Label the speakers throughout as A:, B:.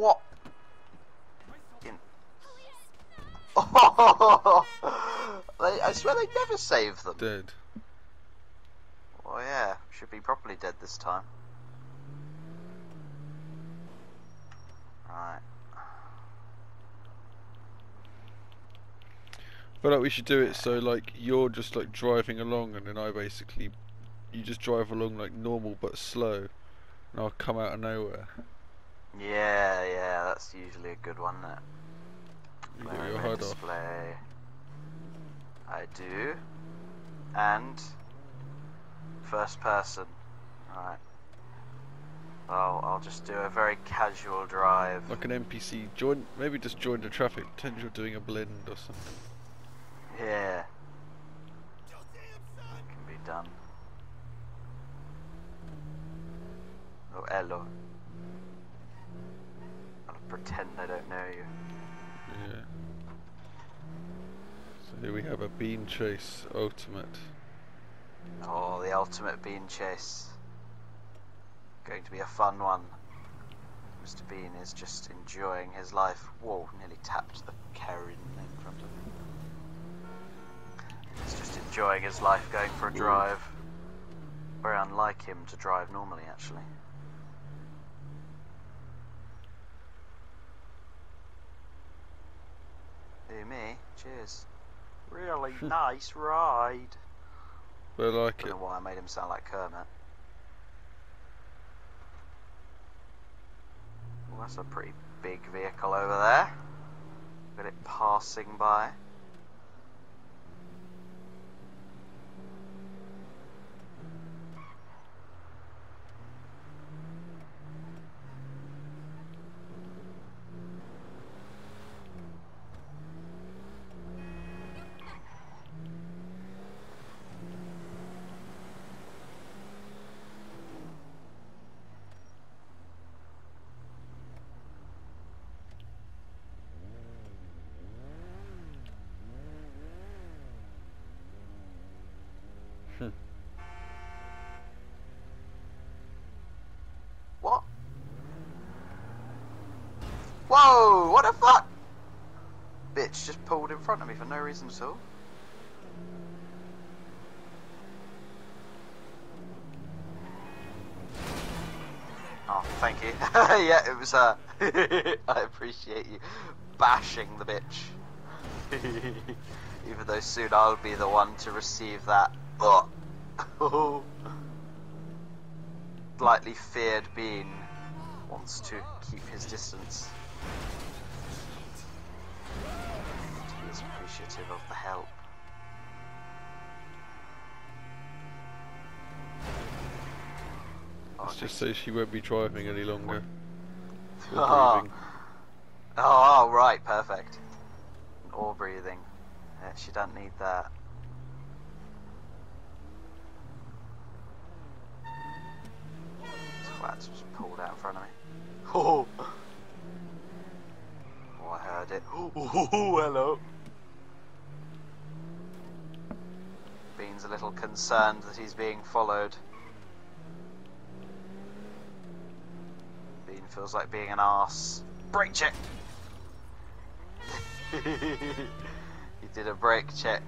A: What? In... Oh, they, I swear they never save them.
B: Dead.
A: Oh yeah, should be properly dead this time. Right.
B: But like we should do it so like you're just like driving along and then I basically you just drive along like normal but slow and I'll come out of nowhere.
A: Yeah, yeah, that's usually a good one. That
B: You got your HUD off.
A: display. I do. And first person. Right. Well, I'll just do a very casual drive.
B: Like an NPC. Join maybe just join the traffic. Pretend you're doing a blend or something.
A: Yeah. Can be done. Oh, hello. Pretend I don't know you.
B: Yeah. So here we have a bean chase ultimate.
A: Oh, the ultimate bean chase. Going to be a fun one. Mr. Bean is just enjoying his life. Whoa, nearly tapped the Karen in front of him. He's just enjoying his life going for a drive. Very unlike him to drive normally, actually. Who, me? Cheers. Really hmm. nice ride.
B: I like
A: don't
B: it.
A: know why I made him sound like Kermit. Well, that's a pretty big vehicle over there. Got it passing by.
B: Hmm.
A: What? Whoa! What the fuck? Bitch just pulled in front of me for no reason at all. Oh, thank you. yeah, it was, uh, I appreciate you bashing the bitch. Even though soon I'll be the one to receive that. Oh. Slightly feared being wants to keep his distance. He is appreciative of the help.
B: Let's just say she won't be driving any longer.
A: Oh, oh, right, perfect. Or breathing. Yeah, she doesn't need that. Twats just pulled out in front of me. Oh, heard it. Oh, hello. Bean's a little concerned that he's being followed. Bean feels like being an ass. Brake check! he did a brake check.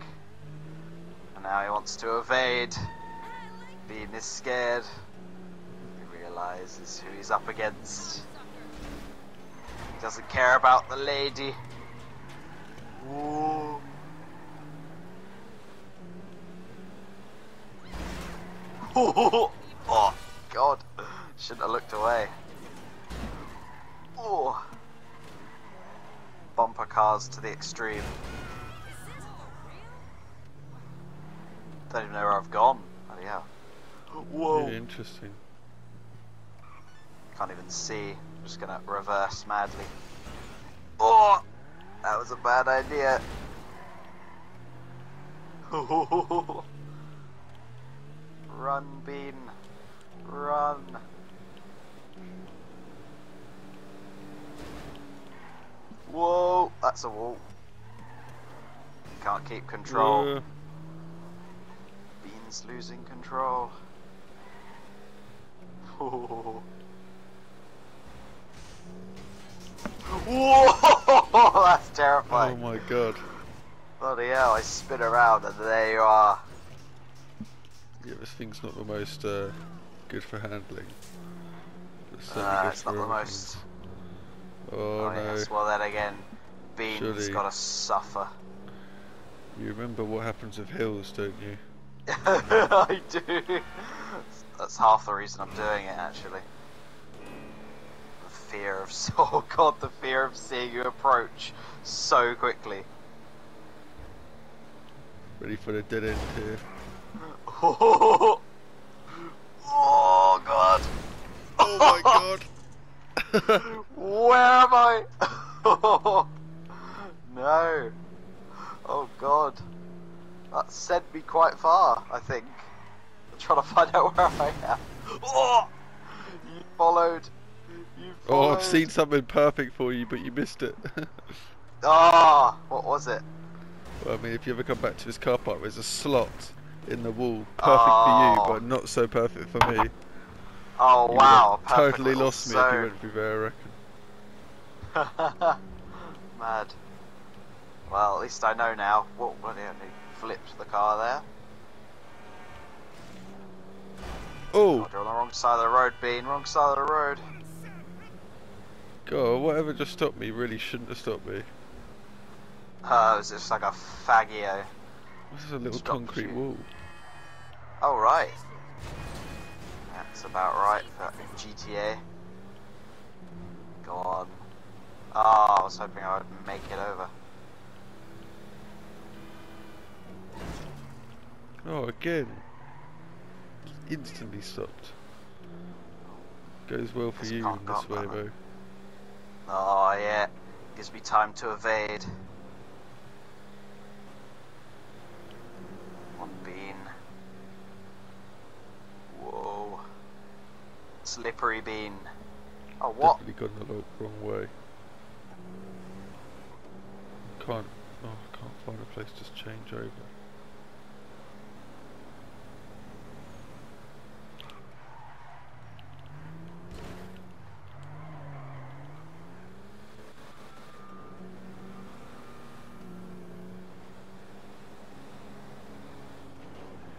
A: And now he wants to evade. Bean is scared. He realizes who he's up against. He doesn't care about the lady. Ooh. oh, God. Shouldn't have looked away. Oh. Bumper cars to the extreme. Don't even know where I've gone. Bloody hell. Whoa.
B: Yeah, interesting.
A: Can't even see. I'm just gonna reverse madly. Oh! That was a bad idea. Run, Bean. Run. Whoa! That's a wall. Can't keep control.
B: Uh,
A: Bean's losing control. Whoa! That's terrifying.
B: Oh my god.
A: Bloody hell, I spin around and there you are.
B: Yeah, this thing's not the most uh, good for handling. Certainly
A: Uh, it's not the most.
B: things. Oh, no.
A: yes. Well, then again, Bean's
B: Surely-
A: gotta suffer.
B: You remember what happens with hills, don't you?
A: I do. That's half the reason I'm doing it, actually. Fear of oh god, the fear of seeing you approach so quickly.
B: Ready for the dead end here.
A: Oh, god.
B: Oh my god!
A: Where am I? no. Oh god. That sent me quite far, I think. I'm trying to find out where I am. Oh! You followed.
B: Oh. I've seen something perfect for you, but you missed it.
A: Ah, what was it?
B: well, I mean, if you ever come back to this car park, there's a slot in the wall. Perfect
A: Oh.
B: for you, but not so perfect for me.
A: Oh
B: You
A: wow,
B: totally lost me if you went through there, I reckon.
A: Mad. Well, at least I know now. What hell, he flipped the car there.
B: Oh,
A: Oh, you're on the wrong side of the road, Bean. Wrong side of the road.
B: God, whatever just stopped me really shouldn't have stopped me.
A: Uh, it was just like a faggio.
B: This is a little concrete
A: you.
B: wall.
A: Oh, right. That's about right for GTA. Go on. Oh, I was hoping I would make it over.
B: Oh, again. Instantly stopped. Goes well for you in this
A: up
B: way,
A: that way.
B: though.
A: Oh, yeah. Gives me time to evade. One bean. Whoa. Slippery bean. Oh, what?
B: Definitely gone the wrong way. Can't. Oh, I can't find a place to change over.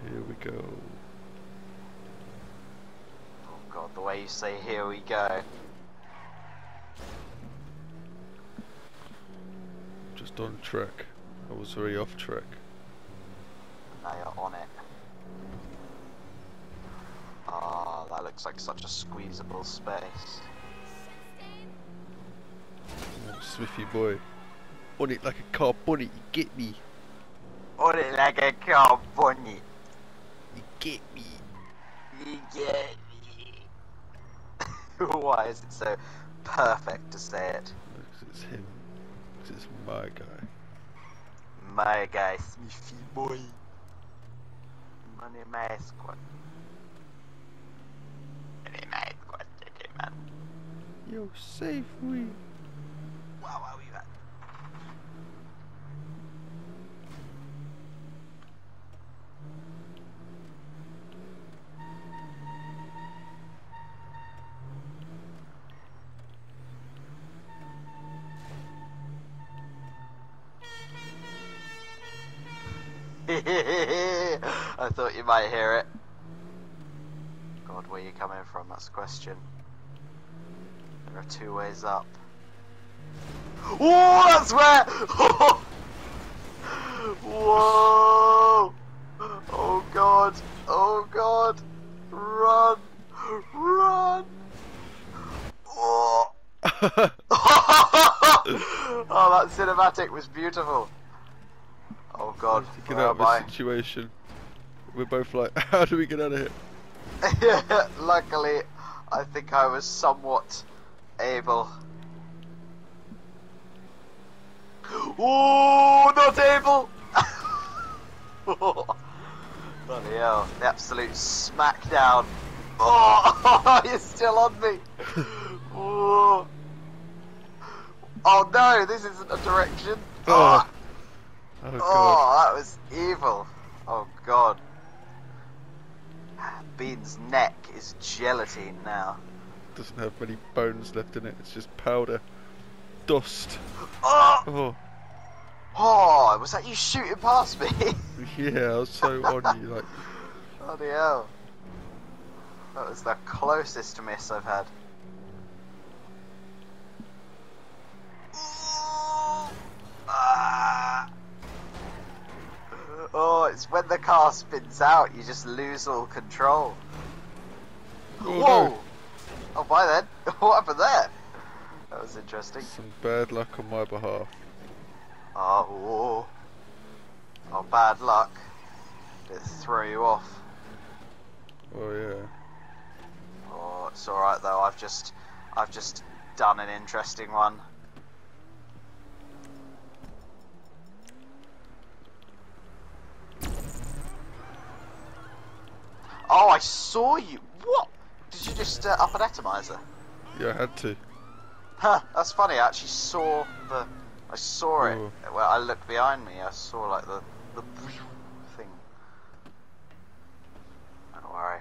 B: Here we go.
A: Oh, God, the way you say, here we go.
B: Just on track. I was very off track.
A: Now you're on it. Ah, that looks like such a squeezable space.
B: Oh, Smithy boy. On it like a car bonnet, you get me.
A: On it like a car bunny.
B: You get me.
A: You get me. Why is it so perfect to say it?
B: Because it's him. Because it's my guy.
A: My guy, Smithy boy. Money my squad. Money my squad, man.
B: Yo, save me.
A: Wow, wow, you at? I thought you might hear it. God, where you coming from? That's the question. There are two ways up. Oh, that's where! Whoa! Oh god! Oh god! Run! Run! Oh! oh, that cinematic was beautiful. Oh god,
B: get out of this situation. We're both like, how do we get out of here?
A: Luckily, I think I was somewhat able. Oh, not able! Bloody hell, the absolute smackdown. Oh, you're still on me. Oh. oh no, this isn't a direction.
B: Oh. Ah. Oh, oh god.
A: Oh, that was evil. Oh god. Bean's neck is gelatine now.
B: Doesn't have many bones left in it, it's just powder. dust.
A: Oh!
B: Oh,
A: Oh, was that you shooting past me?
B: yeah, I was so on you. Like,
A: Bloody hell. That was the closest miss I've had. It's when the car spins out, you just lose all control.
B: Oh,
A: Whoa!
B: no.
A: Oh, bye then. What happened there? That was interesting.
B: some bad luck on my behalf.
A: Oh, whoa. oh, bad luck. Did it throw you off?
B: Oh yeah.
A: Oh, it's alright though. I've just, I've just done an interesting one. Oh, I saw you. What? Did you just uh, up an atomizer?
B: Yeah, I had to.
A: Huh, that's funny. I actually saw the. I saw it.
B: Oh.
A: Well, I looked behind me. I saw like the the thing. Don't worry.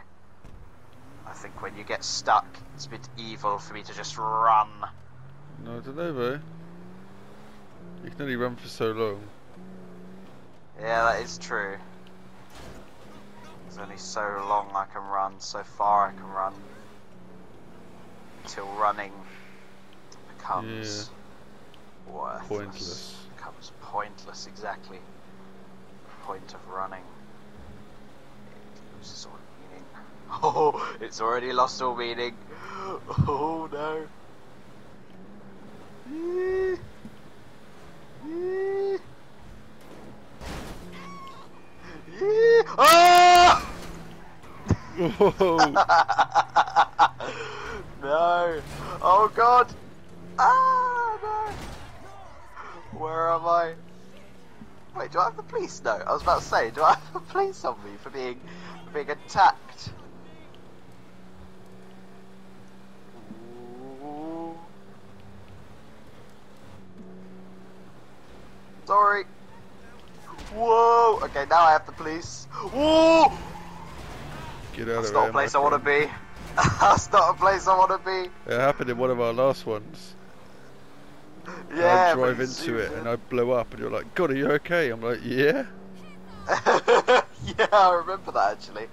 A: I think when you get stuck, it's a bit evil for me to just run.
B: No, I don't know though. You can only run for so long.
A: Yeah, that is true. There's only so long I can run, so far I can run. Until running becomes worthless.
B: Pointless.
A: Becomes pointless, exactly. Point of running. It loses all meaning. Oh, it's already lost all meaning. Oh no.
B: Whoa!
A: no. Oh god. Ah no. Where am I? Wait, do I have the police? No, I was about to say, do I have the police on me for being for being attacked? Sorry. Whoa. Okay, now I have the police.
B: Get out
A: That's
B: of
A: not a place I want to be. That's not a place I want to be.
B: It happened in one of our last ones.
A: Yeah.
B: I drive into it and I blow up, and you're like, "God, are you okay?" I'm like, "Yeah."
A: yeah, I remember that actually.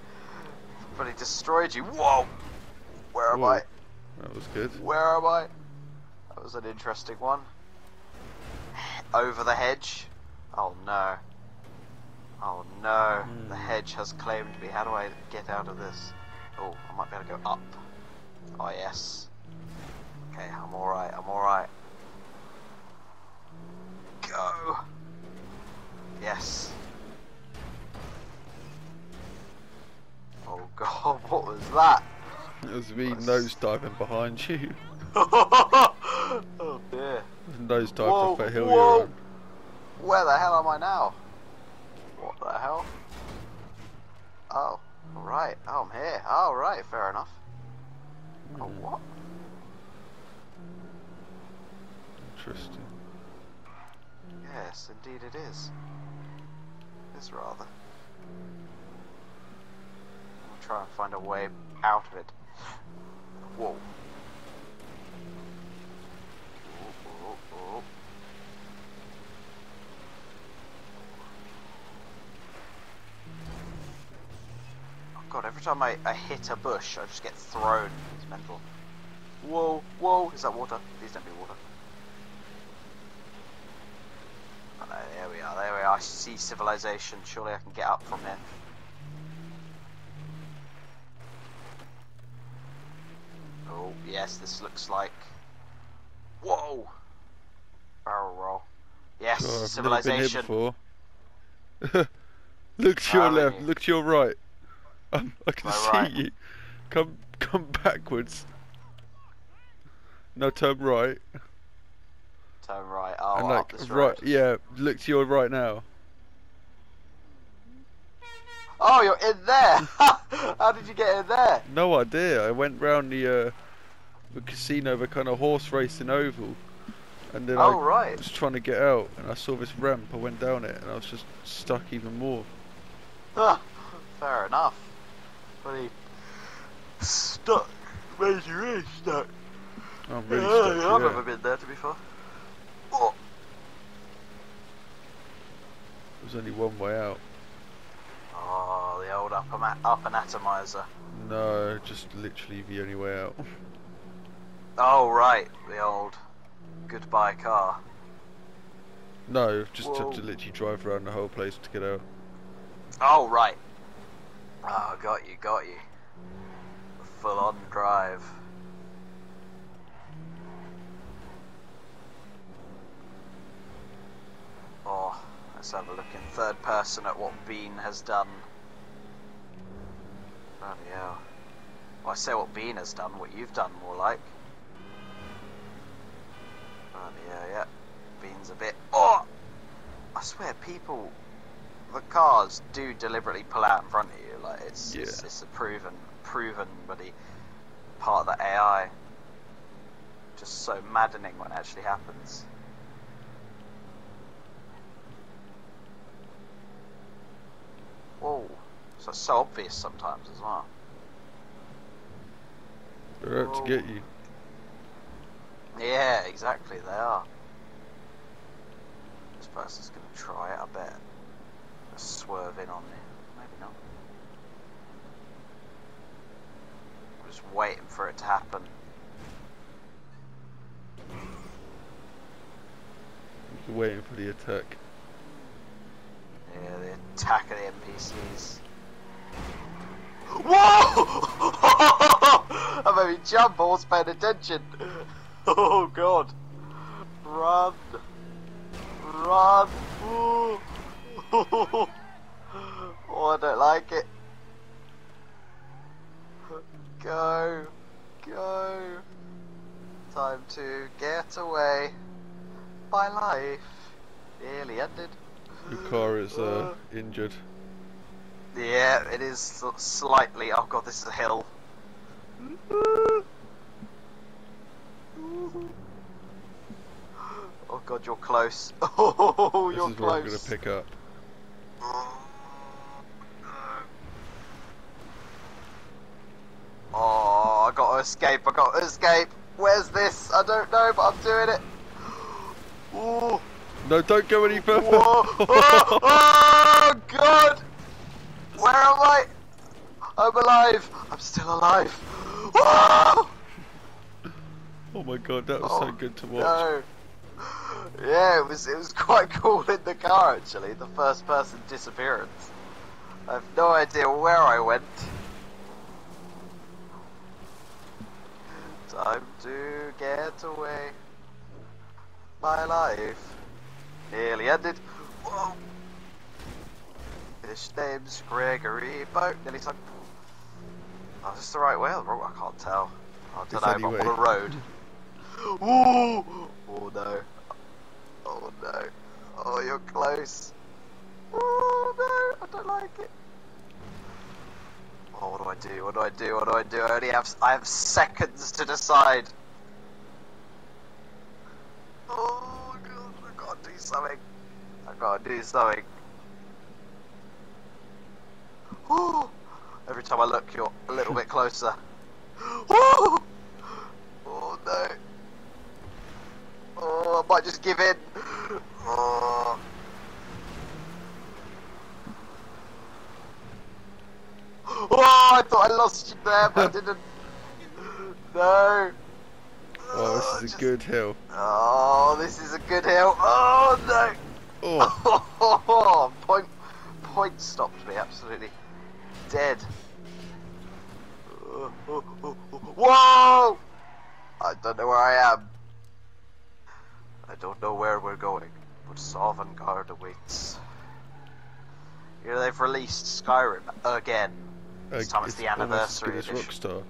A: But he destroyed you. Whoa! Where am
B: Whoa.
A: I?
B: That was good.
A: Where am I? That was an interesting one. Over the hedge. Oh no. Oh no. The
B: Hmm.
A: hedge has claimed me. How do I get out of this? Oh, I might be able to go up. Oh yes. Okay, I'm alright, I'm alright. Go! Yes. Oh god, what was that?
B: It was me
A: Nice.
B: nose diving behind you.
A: oh dear.
B: Nose
A: Whoa,
B: off hill
A: whoa. Where the hell am I now? What the hell? Oh, right. Oh, I'm here. Oh, right. Fair enough. Oh,
B: Hmm,
A: what?
B: Interesting.
A: Yes, indeed it is. It is rather. I'll try and find a way out of it. Whoa. Oh, oh, oh. Oh god, every time I, I hit a bush, I just get thrown. It's mental. Whoa, whoa, is that water? Please don't be water. Oh no, there we are, there we are. I see civilization. Surely I can get up from here. Oh, yes, this looks like. Whoa! Barrel roll. Yes,
B: I've
A: civilization.
B: never been here before. look to your left, look to your right. Um, I can see
A: right.
B: you. Come, come backwards. No, turn right.
A: Turn right. Oh,
B: and like
A: this
B: right, yeah. Look to your right now.
A: Oh, you're in there! How did you get in there?
B: No idea. I went round the uh, the casino, the kind of horse racing oval, and then
A: Oh,
B: I
A: right.
B: was trying to get out, and I saw this ramp. I went down it, and I was just stuck even more.
A: Fair enough funny stuck, Where's you really stuck.
B: Oh, really
A: yeah,
B: stuck
A: I've never been there to be fair. Oh.
B: There's only one way out.
A: Oh, the old up and, up and atomizer.
B: No, just literally the only way out.
A: Oh, right, the old goodbye car.
B: No, just to, to literally drive around the whole place to get out.
A: Oh, right. Oh, got you, got you. Full on drive. Oh, let's have a look in third person at what Bean has done. Bloody hell. Well, I say what Bean has done, what you've done more like. Bloody hell, yeah. Bean's a bit. Oh! I swear, people the cars do deliberately pull out in front of you. Like it's it's,
B: Yeah.
A: it's a proven proven bloody part of the AI. Just so maddening when it actually happens. Whoa. So it's so obvious sometimes as well.
B: They're out to get you.
A: Yeah, exactly, they are. This person's gonna try it, I bet. Swerve in on me. Maybe not. I'm just waiting for it to happen.
B: You're waiting for the attack.
A: Yeah, the attack of the NPCs. Whoa! I made me jump, I wasn't paying attention. Oh god. Run. Run. Oh, Ooh. Oh, I don't like it. Go. Go. Time to get away. My life
B: Your car is uh, injured.
A: Yeah, it is slightly. Oh god, this is a hill. Oh god, you're close. Oh,
B: This
A: you're
B: is where I'm
A: close.
B: gonna pick up.
A: Oh, I gotta escape. I gotta escape. Where's this? I don't know, but I'm doing it. Ooh.
B: No, don't go any further.
A: Whoa! Oh, oh, God! Where am I? I'm alive. I'm still alive. Whoa!
B: oh my god, that was
A: Oh,
B: so good to watch.
A: No. Yeah, it was. It was quite cool in the car actually. The first person disappearance. I have no idea where I went. Time to get away. My life nearly ended. Whoa. His name's Gregory Boat. Nearly time. Oh, is this the right way or the wrong? I can't tell. Oh, I don't
B: It's
A: know. I'm on the road. Ooh! Oh no. Oh no. Oh, you're close. Oh no, I don't like it. Oh, what do I do? What do I do? What do I do? I only have I have seconds to decide. Oh god, I gotta do something. I gotta do something. Every time I look, you're a little bit closer. Oh, oh no. Oh, I might just give in. Oh. Oh, I thought I lost you there, but I didn't. No.
B: Oh, this is
A: just-
B: a good hill.
A: Oh, this is a good hill. Oh no.
B: Oh,
A: point, point stopped me absolutely dead. Whoa! I don't know where I am. I don't know where we're going, but Sovngarde awaits. You know, they've released Skyrim again. This time it's the
B: almost as
A: anniversary edition.
B: Rockstar.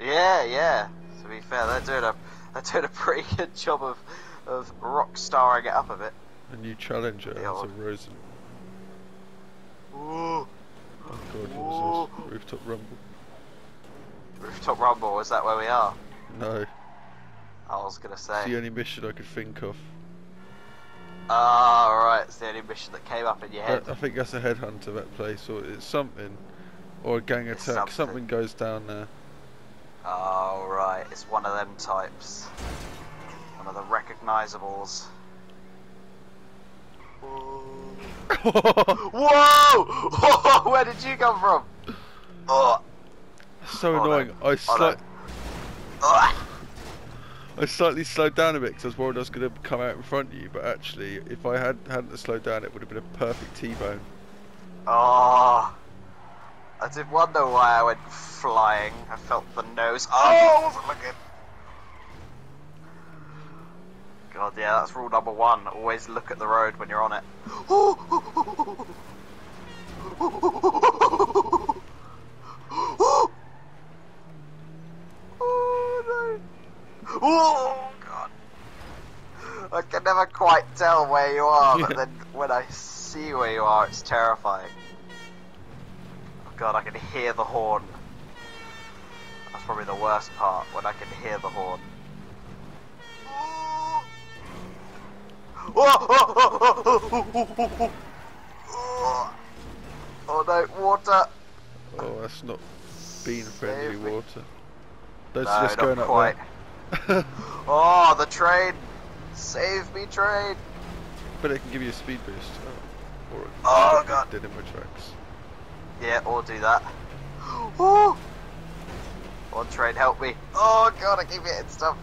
A: Yeah, yeah. To be fair, they're doing a they're doing a pretty good job of of rock starring it up a bit.
B: A new challenger
A: The
B: has arisen.
A: Ooh.
B: Oh god, what was this? Rooftop rumble.
A: Rooftop Rumble, is that where we are?
B: No,
A: I was gonna say.
B: it's the only mission I could think of.
A: Ah, right, it's the only mission that came up in your
B: I,
A: head.
B: I think that's a headhunter that place, or it's something, or a gang
A: It's
B: attack.
A: something.
B: Something goes down there.
A: Oh, right, it's one of them types. One of the recognisables. Ooh. Whoa! Where did you come from? Oh,
B: so
A: Oh, no.
B: annoying. I
A: Oh,
B: sli-
A: oh.
B: I slightly slowed down a bit because I was worried I was going to come out in front of you, but actually, if I had hadn't slowed down, it would have been a perfect T-bone.
A: Oh, I did wonder why I went flying. I felt the nose. Oh, oh! I wasn't looking. God, yeah, that's rule number one. Always look at the road when you're on it. Oh no! Oh god! I can never quite tell where you are, but then when I see where you are, it's terrifying. Oh god, I can hear the horn. That's probably the worst part, when I can hear the horn. Oh no, water!
B: Oh, that's not bean-friendly
A: Save me.
B: water. That's
A: no,
B: just going up
A: quite.
B: there.
A: Oh, the train! Save me, train!
B: but it can give you a speed boost. Oh, or
A: Oh, God.
B: did in my tracks.
A: Yeah, or do that. Oh! One train, help me. Oh god, I keep hitting stuff.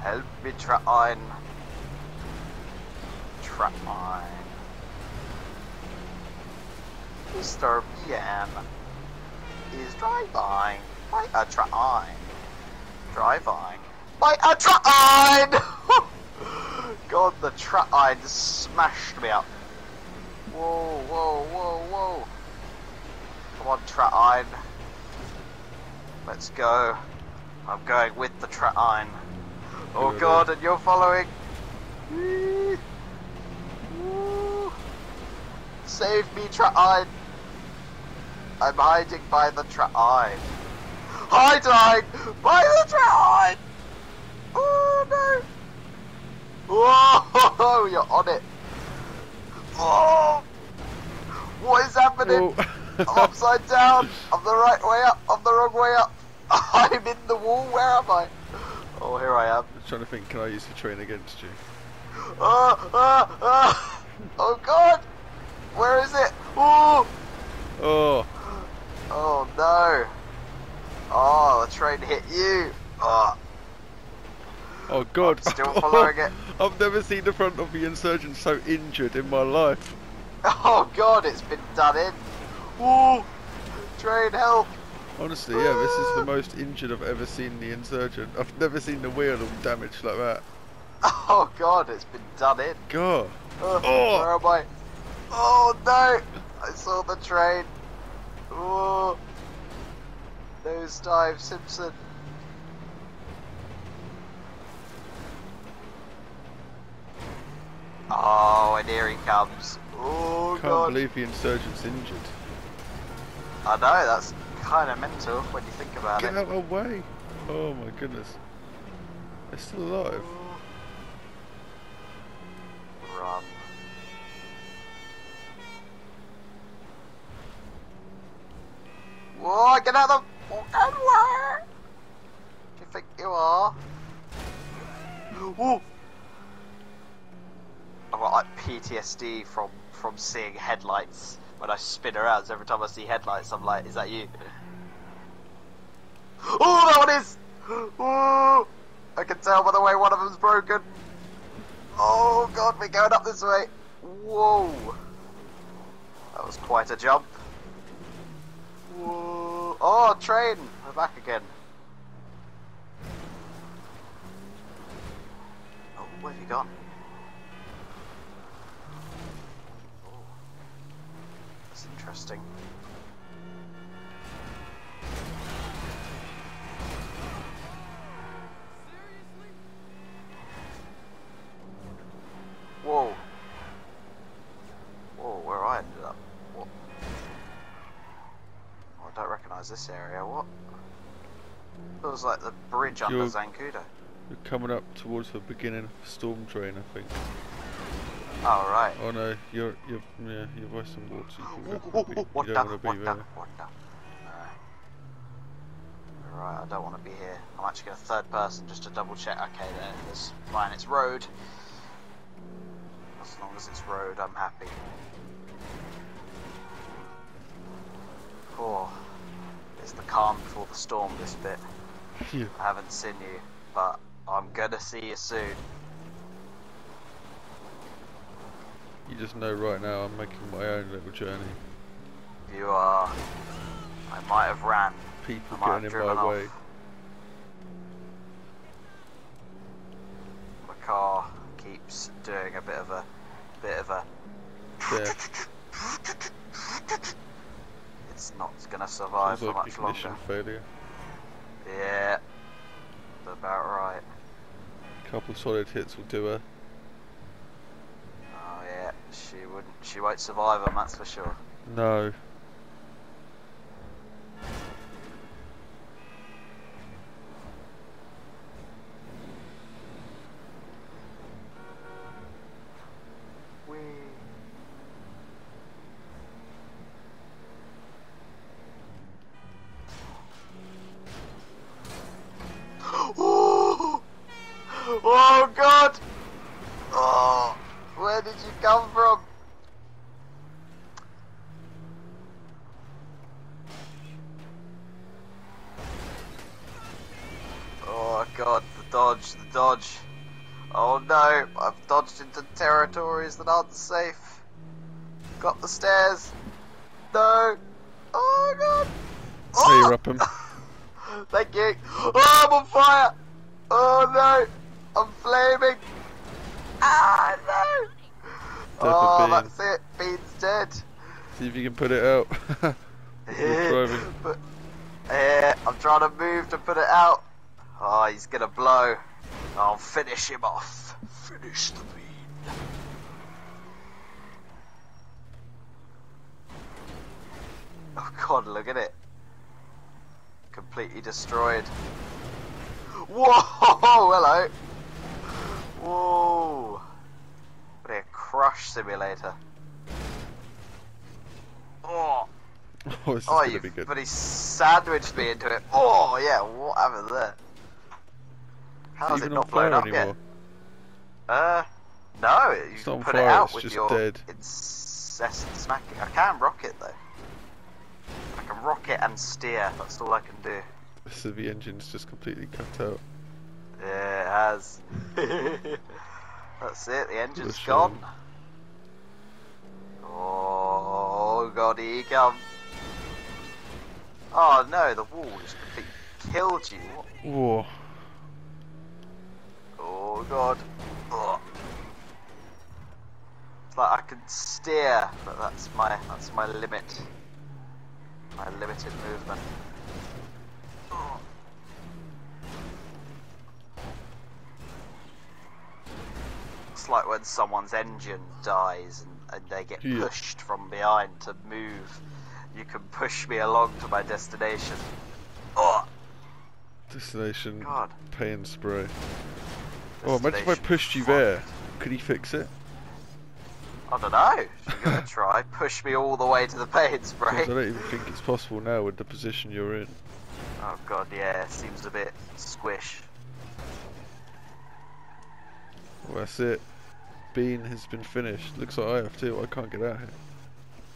A: Help me, train. Train. Mr. Bean is driving by a train. Driving by a train! God, the train smashed me up. Whoa, whoa, whoa, whoa. Come on, train. Let's go. I'm going with the train. Oh god, and you're following. Save me, train. I'm hiding by the train. Hiding by the train! Oh no! Whoa! You're on it. Oh! What is happening?
B: Oh.
A: I'm upside down. I'm the right way up. I'm the wrong way up. I'm in the wall. Where am I? Oh, here I am.
B: I'm trying to think, can I use the train against you?
A: Ah, ah, ah. Oh God! Where is it? Oh!
B: Oh,
A: Oh no! Oh, the train hit you. Oh,
B: oh God!
A: I'm still following it.
B: I've never seen the front of the insurgent so injured in my life.
A: Oh God! It's been done in. Oh! Train help!
B: Honestly, yeah, this is the most injured I've ever seen the insurgent. I've never seen the wheel all damaged like that.
A: Oh God! It's been done in.
B: God.
A: Oh,
B: Oh.
A: Where am I? Oh no! I saw the train. Oh. Nosedive Simpson. Oh, and here he comes. Oh
B: Can't
A: god.
B: believe the insurgent's injured.
A: I know, that's kind of mental when you think about
B: Get
A: it.
B: out of the way! Oh my goodness. They're still alive.
A: Run. Whoa, get out of the fucking way! Do you think you are? Whoa! I've got like PTSD from from seeing headlights when I spin around. So every time I see headlights, I'm like, is that you? Oh, that one is! Oh, I can tell by the way one of them's broken. Oh god, we're going up this way. Whoa. That was quite a jump. Whoa. Oh, train. We're back again. Oh, where have you gone? That's interesting. Whoa. Whoa, where I ended up. What? Oh, I don't recognise this area. What? It was like the bridge under Zancudo.
B: You're coming up towards the beginning of Storm Drain, I think.
A: Oh, right.
B: Oh no, you're you're yeah, you're by some water. You, can
A: Ooh, ooh, ooh,
B: you don't want to be there.
A: what the? No. Right, I don't want to be here. I'm actually going to third person just to double check. Okay, there, there's fine, it's road. As long as it's road, I'm happy. Oh, it's the calm before the storm, this bit.
B: Yeah.
A: I haven't seen you, but I'm gonna see you soon.
B: You just know right now I'm making my own little journey.
A: You are. I might have ran.
B: People
A: I might have
B: getting in my
A: off.
B: way.
A: My car keeps doing a bit of a, bit of a.
B: There.
A: It's not gonna survive
B: Sounds
A: for
B: like
A: much
B: ignition
A: longer.
B: failure.
A: Yeah, about right.
B: A couple of solid hits will do her.
A: She wouldn't. She won't survive them. That's for sure.
B: No.
A: Territories that aren't safe. Got the stairs. No. Oh god.
B: Hey,
A: Oh!
B: you're up 'em.
A: Thank you. Oh, I'm on fire. Oh no, I'm flaming. Ah no. Oh, that's it. Bean's dead.
B: See if you can put it out. Driving.
A: But, yeah, I'm trying to move to put it out. Oh, he's gonna blow. I'll finish him off. Finish the bean. Oh god, look at it. Completely destroyed. Whoa, hello. Whoa. What a crush simulator. Oh.
B: Oh,
A: Oh, you
B: be good.
A: but he sandwiched me into it. Oh, yeah, what happened there? How
B: Is it
A: not blown up
B: anymore?
A: yet? Uh, no, you
B: It's
A: put it out with
B: just
A: your
B: dead.
A: incessant smacking. I can rock it though. I can rock it and steer. That's all I can do.
B: So the engine's just completely cut out.
A: Yeah, it has. That's it. The engine's gone. Oh god, here you come. Oh no, the wall just completely killed you.
B: Whoa.
A: Oh god. Ugh. It's like I can steer, but that's my that's my limit. My limited movement. It's like when someone's engine dies and, and they get
B: Yeah.
A: pushed from behind to move. You can push me along to my destination. Oh
B: Destination
A: god.
B: Pay 'n' Spray. Oh, imagine if I pushed you
A: fuck.
B: there. Could he fix it?
A: I don't know. You're gonna try. Push me all the way to the paint spray.
B: I don't even think it's possible now with the position you're in.
A: Oh god, yeah. Seems a bit squish.
B: Well, that's it. Bean has been finished. Looks like I have too. I can't get out here.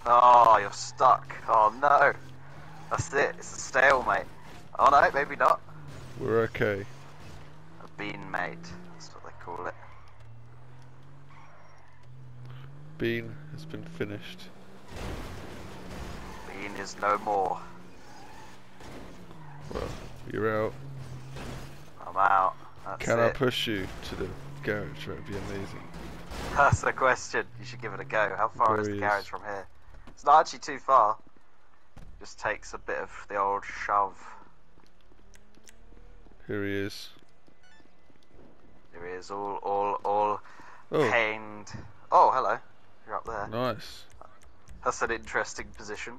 A: Oh, you're stuck. Oh no. That's it. It's a stalemate. Oh no, maybe not.
B: We're okay.
A: A bean mate. That's what they call it.
B: Bean has been finished.
A: Bean is no more.
B: Well, you're out.
A: I'm out. That's
B: Can I push you to the garage? That'd be amazing.
A: That's the question. You should give it a go. How far is
B: There
A: the
B: is.
A: garage from here? It's not actually too far. Just takes a bit of the old shove.
B: Here he is.
A: Here he is, all, all, all
B: Oh,
A: pained. Oh, hello. Up there.
B: nice.
A: That's an interesting position.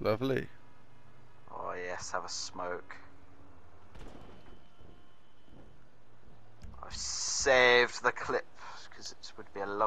B: Lovely.
A: Oh yes, have a smoke. I've saved the clip because it would be a long.